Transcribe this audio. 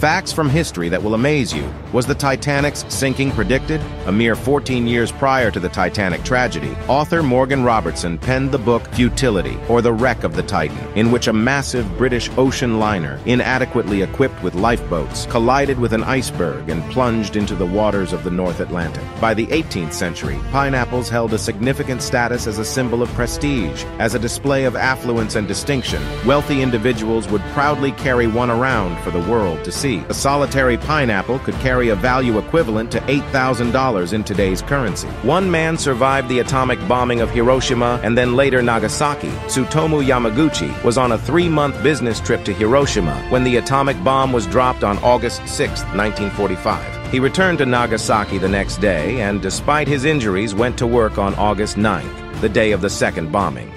Facts from history that will amaze you. Was the Titanic's sinking predicted? A mere 14 years prior to the Titanic tragedy, author Morgan Robertson penned the book Futility, or The Wreck of the Titan, in which a massive British ocean liner, inadequately equipped with lifeboats, collided with an iceberg and plunged into the waters of the North Atlantic. By the 18th century, pineapples held a significant status as a symbol of prestige. As a display of affluence and distinction, wealthy individuals would proudly carry one around for the world to see A solitary pineapple could carry a value equivalent to $8,000 in today's currency. One man survived the atomic bombing of Hiroshima and then later Nagasaki. Tsutomu Yamaguchi was on a three-month business trip to Hiroshima when the atomic bomb was dropped on August 6, 1945. He returned to Nagasaki the next day and, despite his injuries, went to work on August 9th, the day of the second bombing.